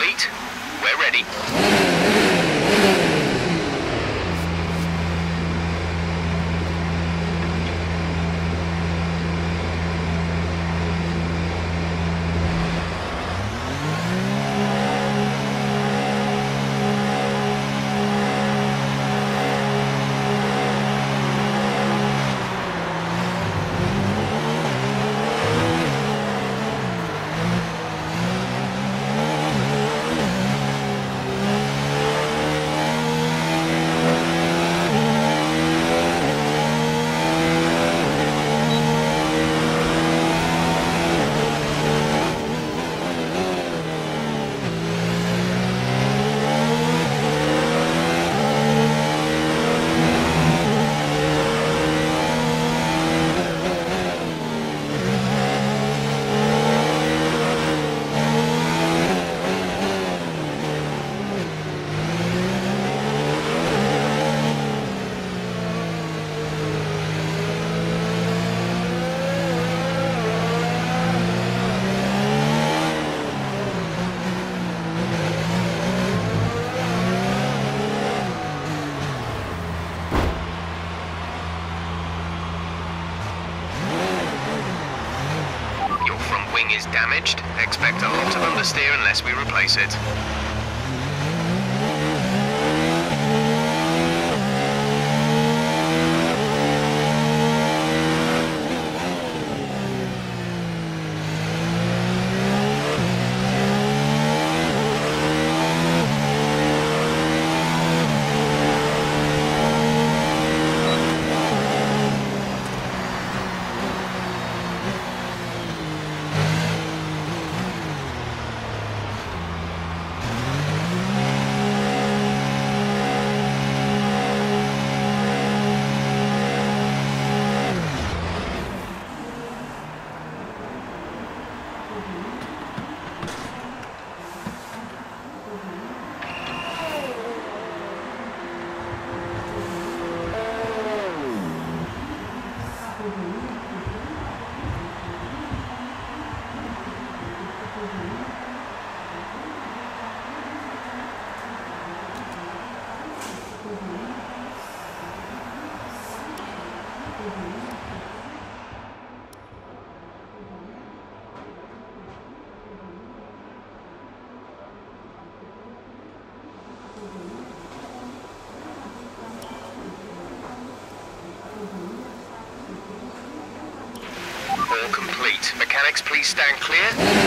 We're ready. Understeer unless we replace it. All complete. Mechanics, please stand clear.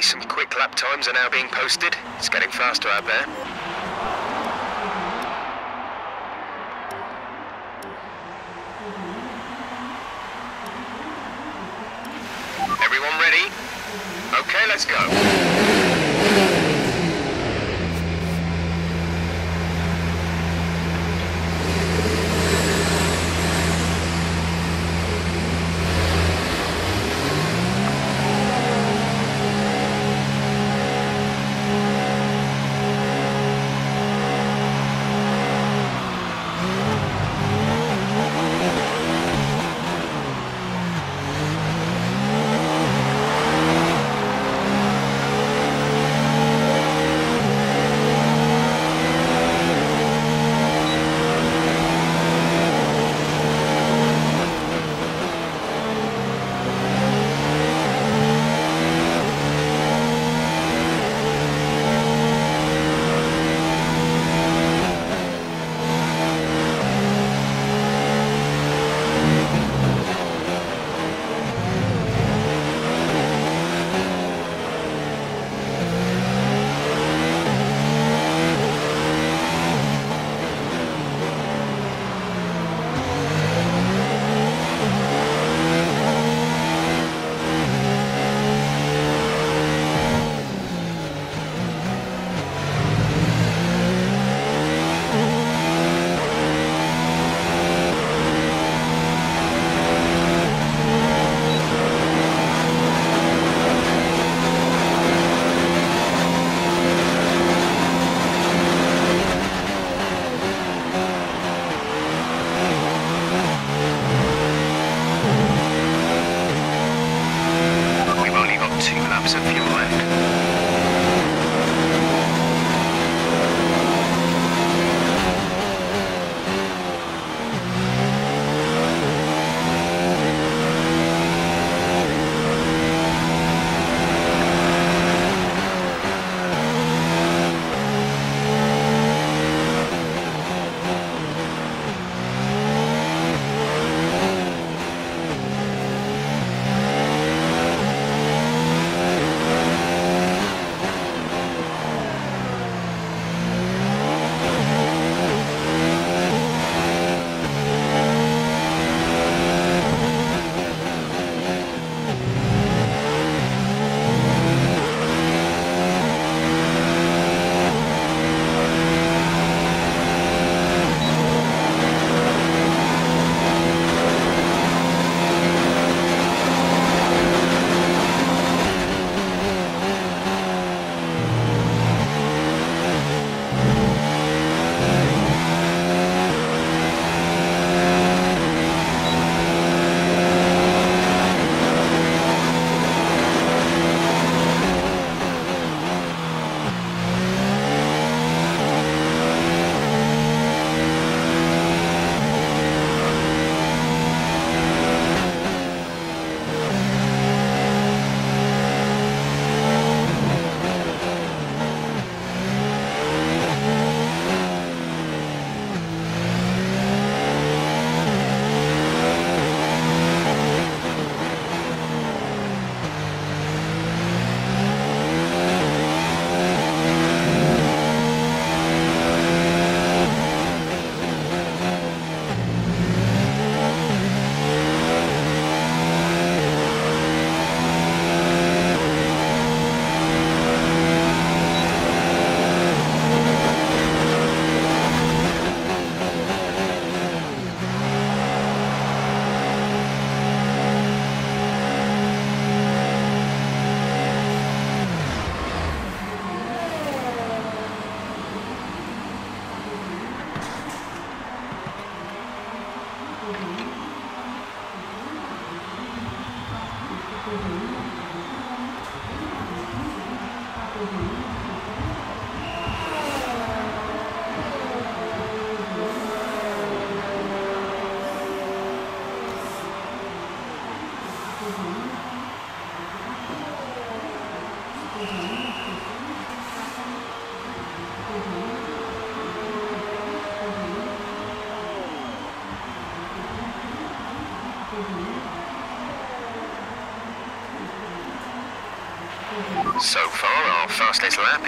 Some quick lap times are now being posted. It's getting faster out there.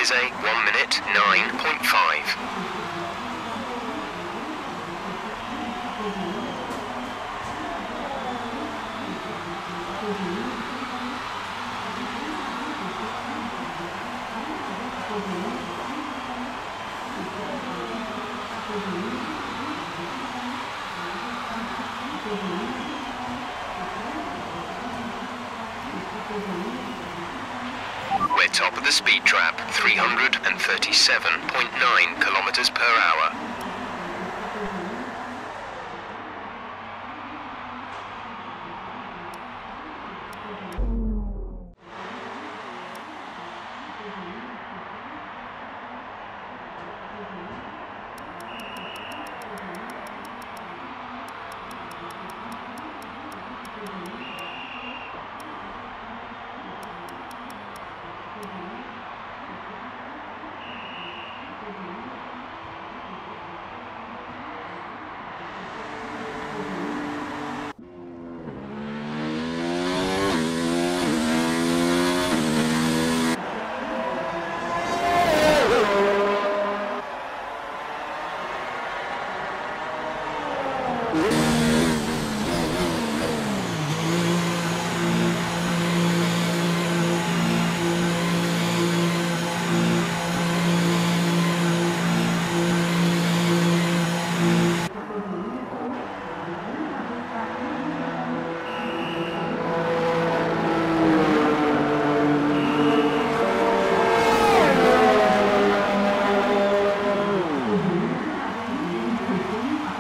Is a 1 minute 9.5. top of the speed trap, 337.9 kilometers per hour.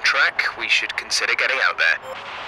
track, we should consider getting out there.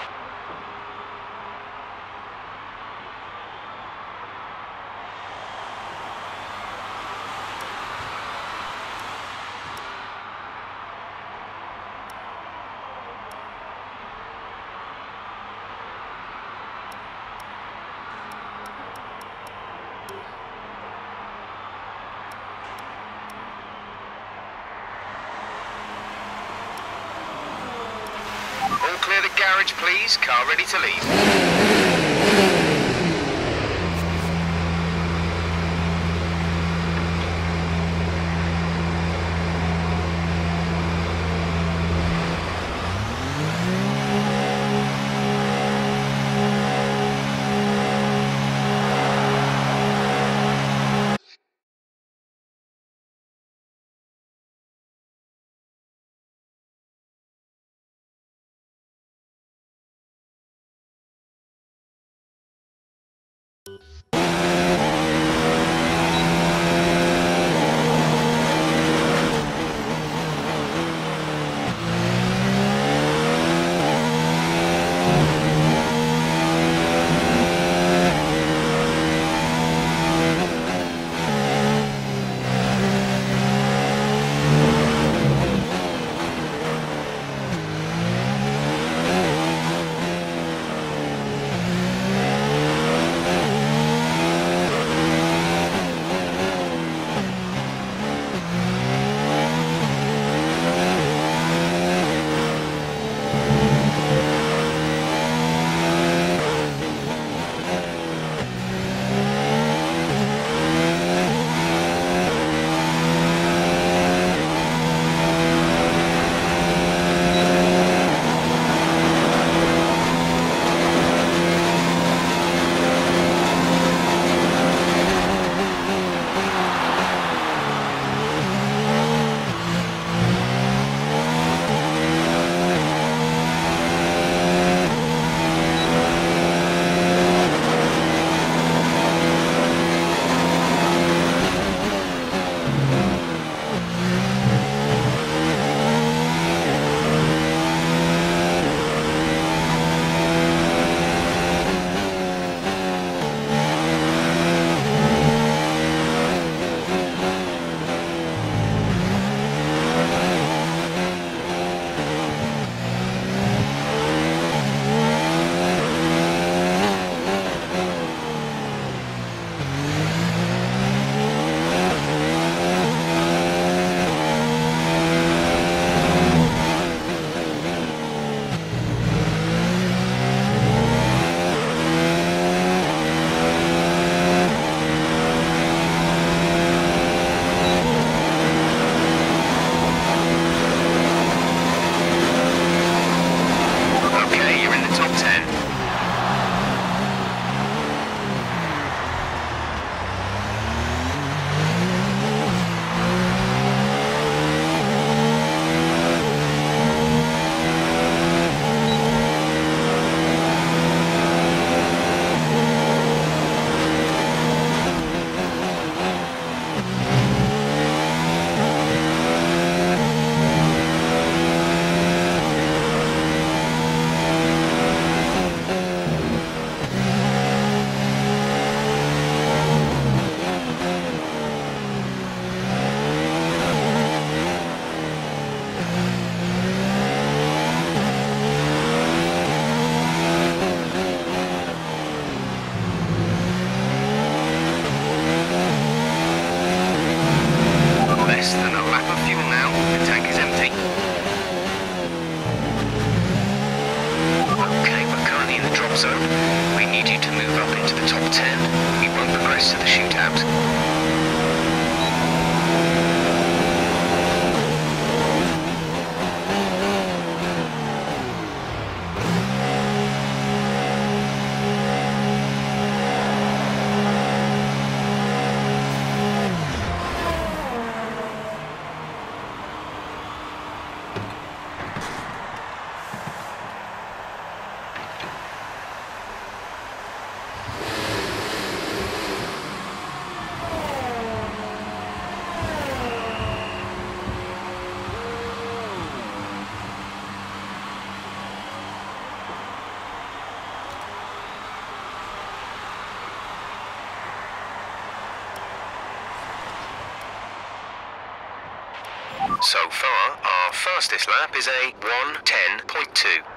So far, our fastest lap is a 110.2.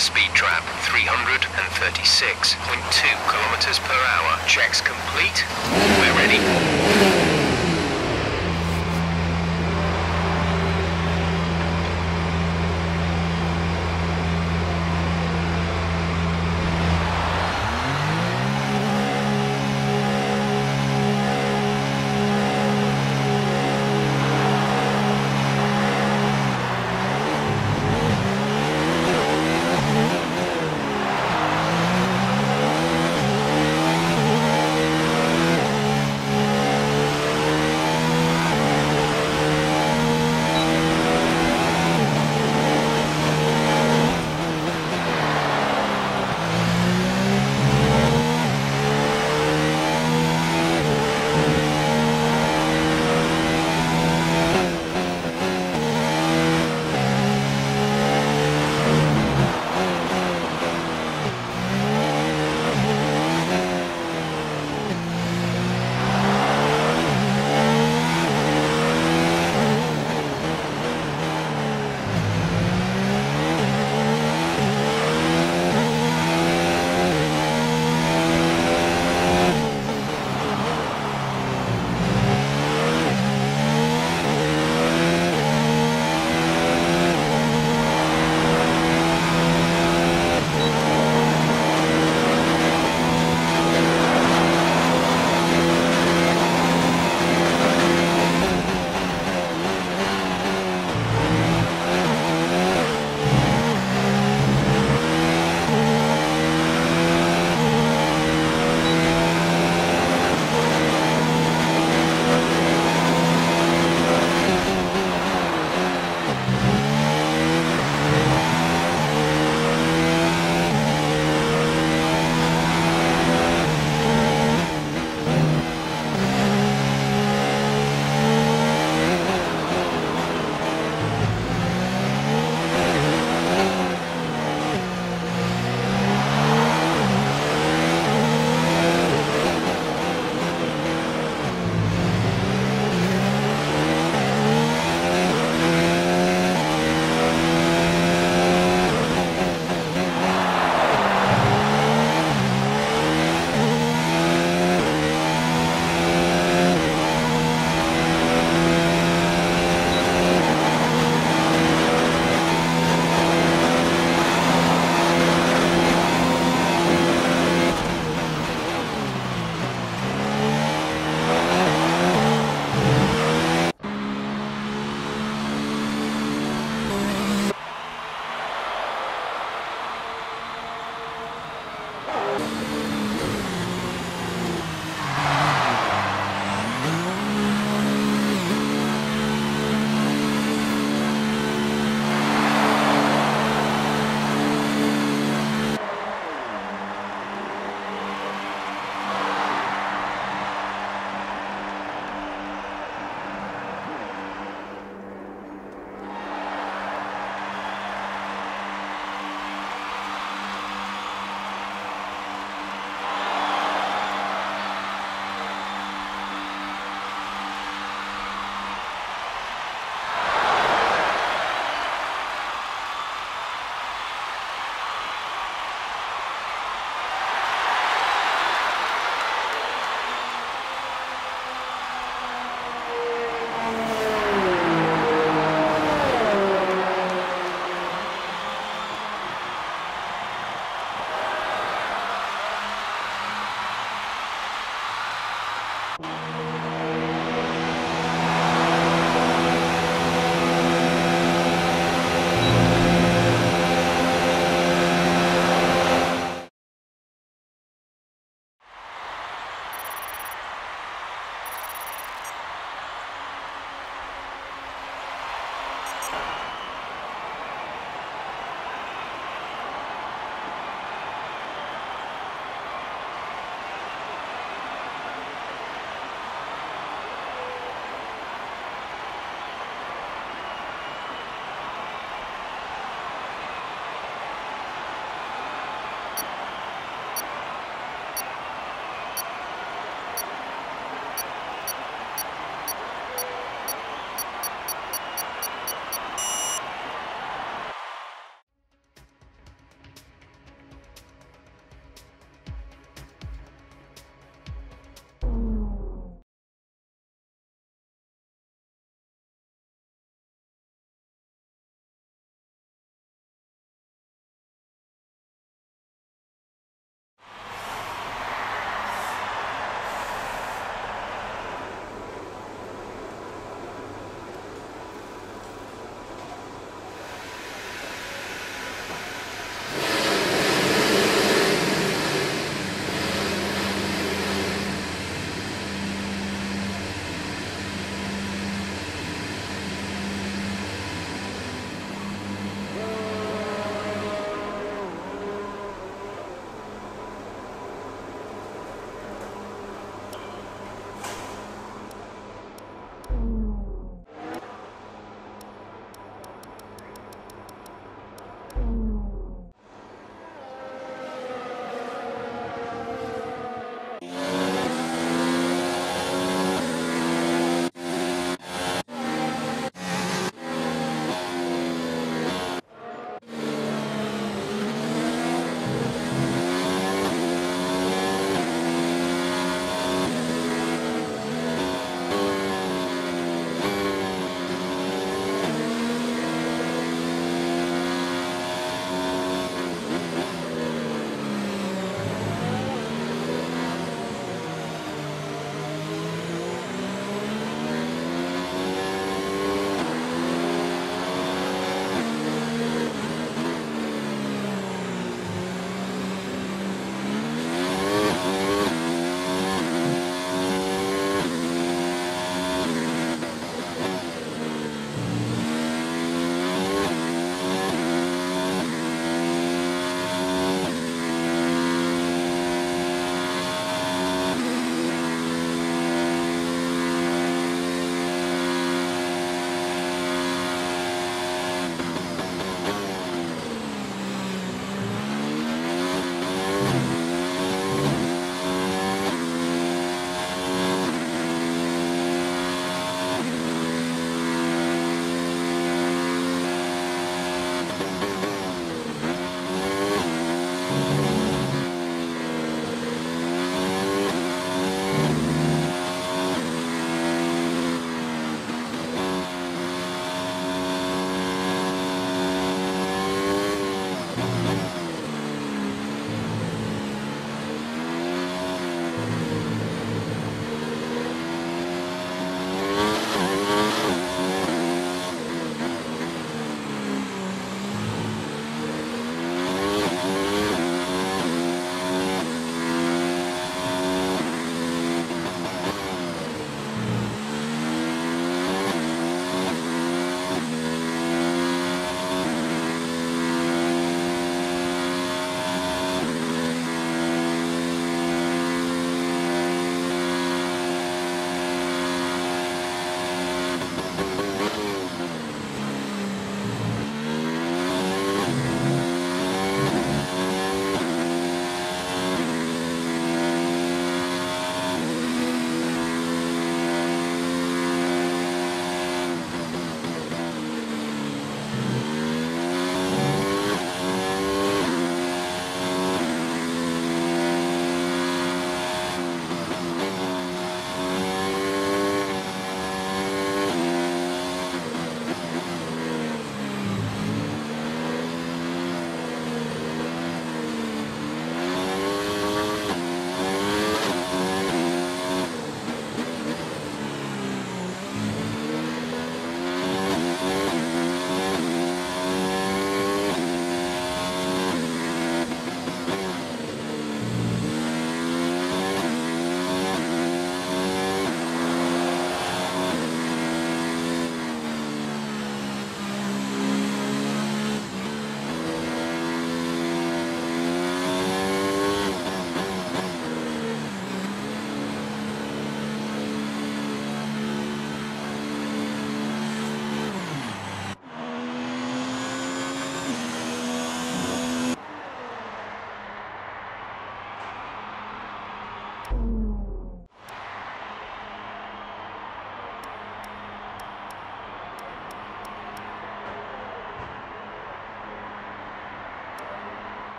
the speed trap, 336.2 kilometers per hour. Checks complete. We're ready.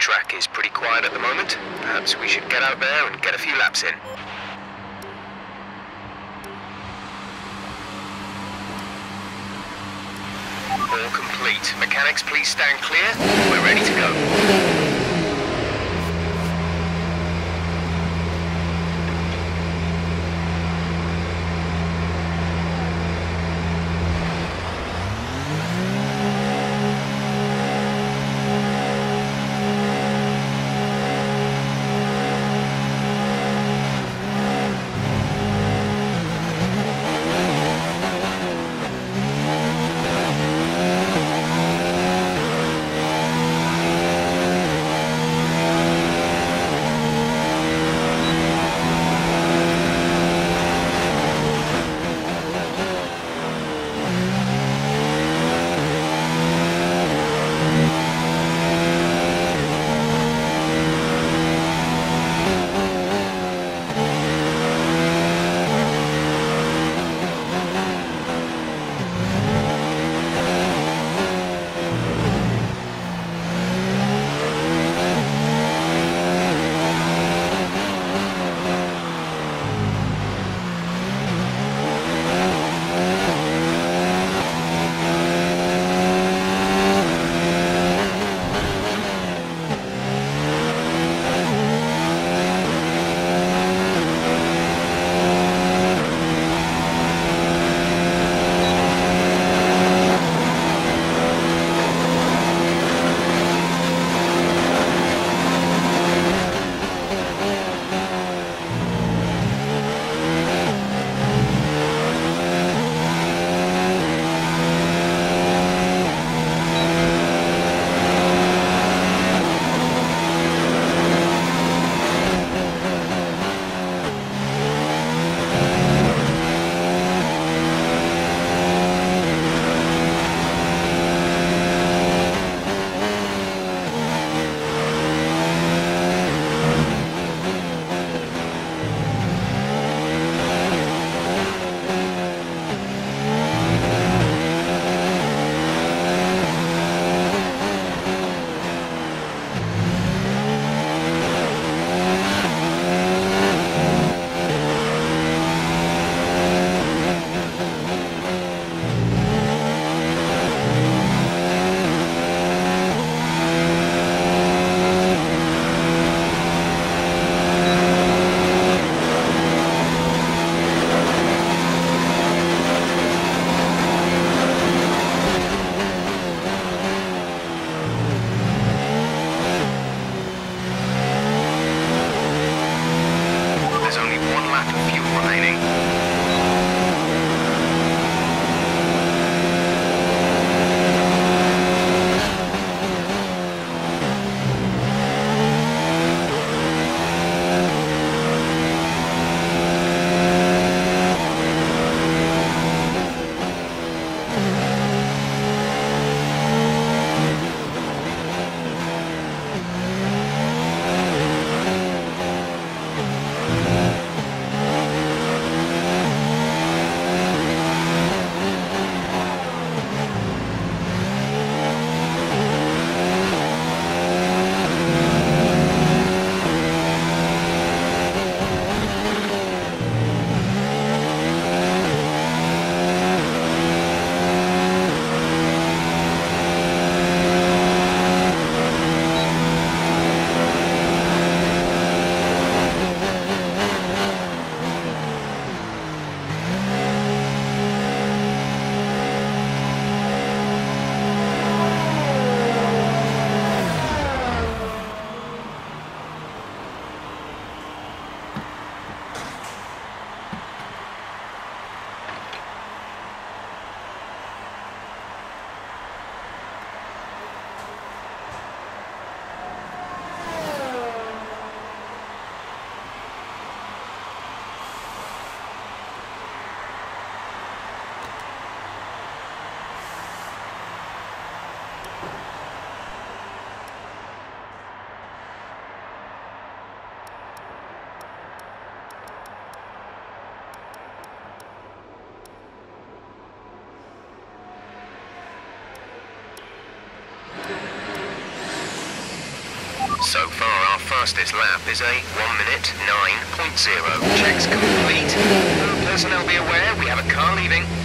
Track is pretty quiet at the moment. Perhaps we should get out there and get a few laps in. All complete. Mechanics, please stand clear. We're ready to go. Far, our fastest lap is a 1 minute 9.0. Checks complete. Personnel be aware, we have a car leaving.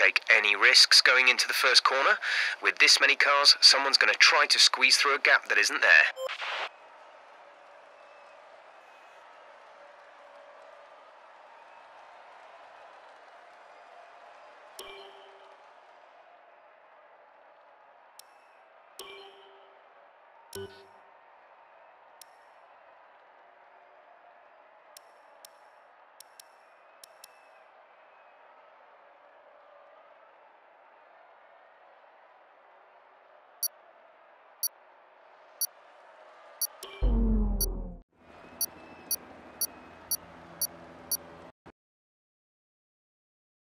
Take any risks going into the first corner. With this many cars, someone's going to try to squeeze through a gap that isn't there.